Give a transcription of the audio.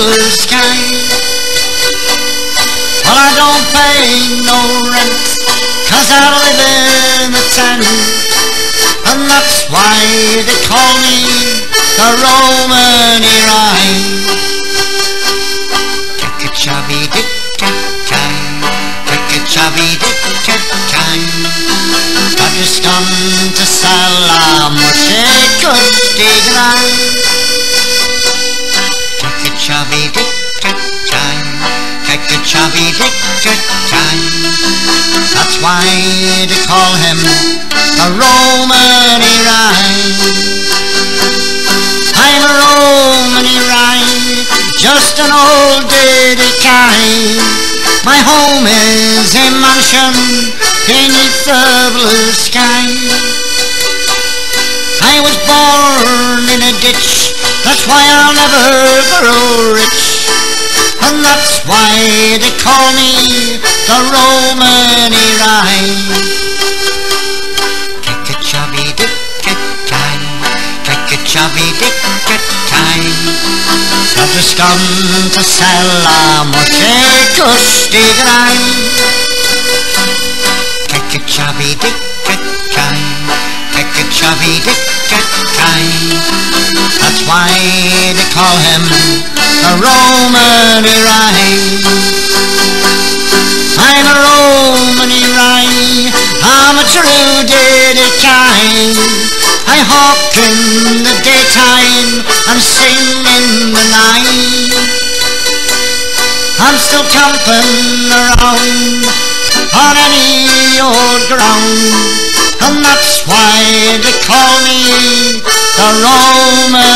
blue sky. Well, I don't pay no rent, cause I live in a tent. And that's why they call me the Romany Rye. Tick-a-chubby dick-tack-time, tick-a-chubby dick-tack-time. I've just come to Salam, shake good digrai. Tick-a-chubby dick-tack-time. That's why they call him the Romany Rye. I'm a Romany Rye, just an old dirty kind. My home is a mansion beneath the blue sky. I was born in a ditch, that's why I'll never why they call me the Roman a chubby dick time, kick a chubby dick time. I've just come to sell a moche kustigrai. Kick a chubby dick time, kick a chubby dick time. That's why they call him the Romany Rye. I'm a Romany Rye, I'm a true ditty kind. I hawk in the daytime and sing in the night. I'm still camping around on any old ground, and that's why they call me the Romany Rye.